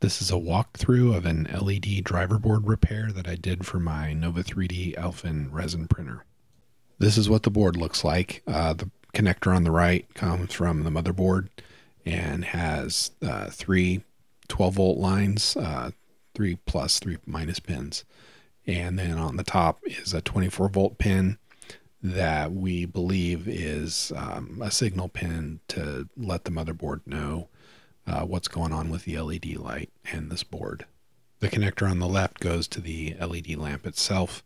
This is a walkthrough of an LED driver board repair that I did for my Nova 3D Elfin resin printer. This is what the board looks like. Uh, the connector on the right comes from the motherboard and has uh, three 12 volt lines, uh, three plus, three minus pins. And then on the top is a 24 volt pin that we believe is um, a signal pin to let the motherboard know uh, what's going on with the LED light and this board. The connector on the left goes to the LED lamp itself.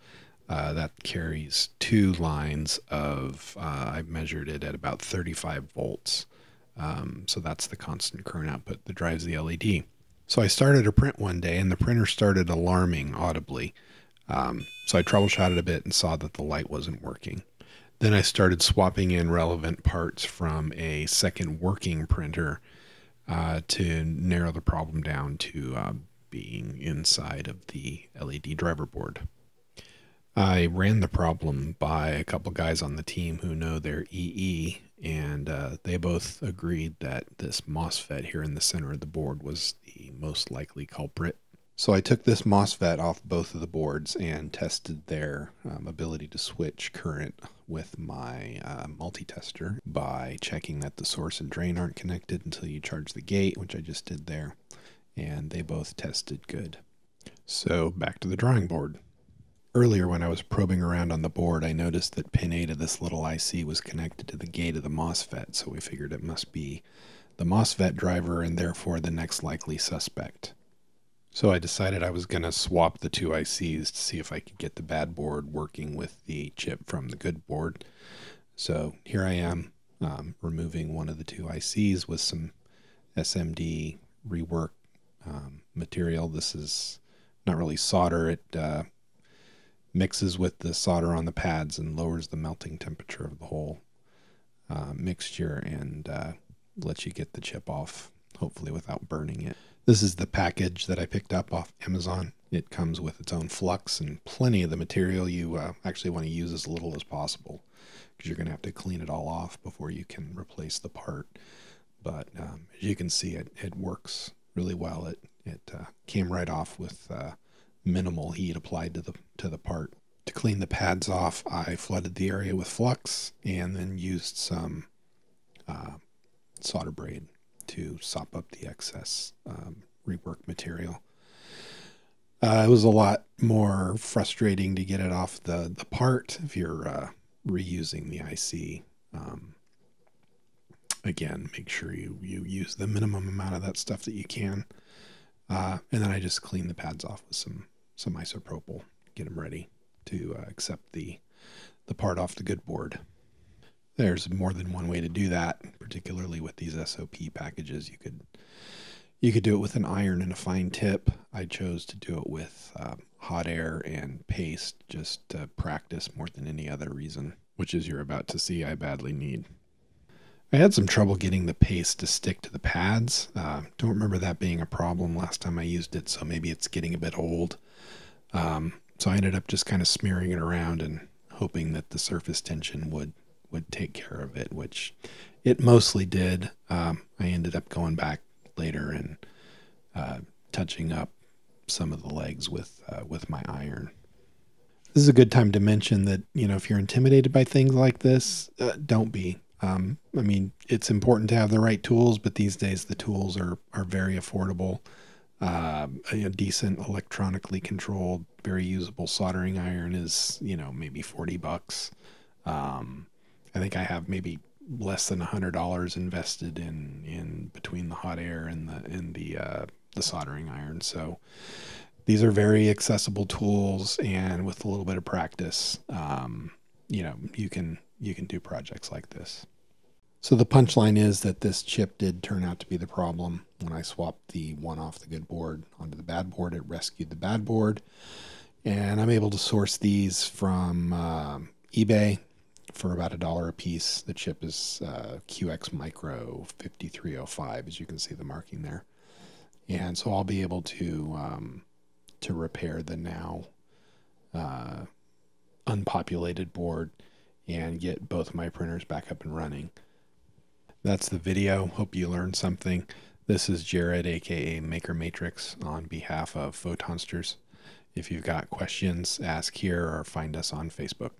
Uh, that carries two lines of, uh, I measured it at about 35 volts. Um, so that's the constant current output that drives the LED. So I started a print one day and the printer started alarming audibly. Um, so I troubleshot it a bit and saw that the light wasn't working. Then I started swapping in relevant parts from a second working printer uh, to narrow the problem down to uh, being inside of the LED driver board. I ran the problem by a couple guys on the team who know their EE, and uh, they both agreed that this MOSFET here in the center of the board was the most likely culprit. So I took this MOSFET off both of the boards and tested their um, ability to switch current with my uh, multi-tester by checking that the source and drain aren't connected until you charge the gate, which I just did there. And they both tested good. So back to the drawing board. Earlier when I was probing around on the board, I noticed that pin 8 of this little IC was connected to the gate of the MOSFET, so we figured it must be the MOSFET driver and therefore the next likely suspect. So I decided I was going to swap the two ICs to see if I could get the bad board working with the chip from the good board. So here I am um, removing one of the two ICs with some SMD rework um, material. This is not really solder. It uh, mixes with the solder on the pads and lowers the melting temperature of the whole uh, mixture and uh, lets you get the chip off, hopefully without burning it. This is the package that I picked up off Amazon. It comes with its own flux and plenty of the material you uh, actually want to use as little as possible because you're going to have to clean it all off before you can replace the part. But um, as you can see, it, it works really well. It, it uh, came right off with uh, minimal heat applied to the, to the part. To clean the pads off, I flooded the area with flux and then used some uh, solder braid to sop up the excess um, rework material. Uh, it was a lot more frustrating to get it off the, the part if you're uh, reusing the IC. Um, again, make sure you, you use the minimum amount of that stuff that you can. Uh, and then I just clean the pads off with some, some isopropyl, get them ready to uh, accept the, the part off the good board. There's more than one way to do that, particularly with these SOP packages. You could you could do it with an iron and a fine tip. I chose to do it with uh, hot air and paste, just to practice more than any other reason, which is you're about to see I badly need. I had some trouble getting the paste to stick to the pads. Uh, don't remember that being a problem last time I used it, so maybe it's getting a bit old. Um, so I ended up just kind of smearing it around and hoping that the surface tension would would take care of it, which it mostly did. Um, I ended up going back later and uh, touching up some of the legs with uh, with my iron. This is a good time to mention that you know if you're intimidated by things like this, uh, don't be. Um, I mean, it's important to have the right tools, but these days the tools are are very affordable. Uh, a decent electronically controlled, very usable soldering iron is you know maybe forty bucks. Um, I think I have maybe less than a hundred dollars invested in in between the hot air and the and the uh, the soldering iron. So these are very accessible tools, and with a little bit of practice, um, you know, you can you can do projects like this. So the punchline is that this chip did turn out to be the problem. When I swapped the one off the good board onto the bad board, it rescued the bad board, and I'm able to source these from uh, eBay for about a dollar a piece. The chip is uh, QX Micro 5305, as you can see the marking there. And so I'll be able to um, to repair the now uh, unpopulated board and get both my printers back up and running. That's the video. Hope you learned something. This is Jared, aka Maker Matrix, on behalf of Photonsters. If you've got questions, ask here or find us on Facebook.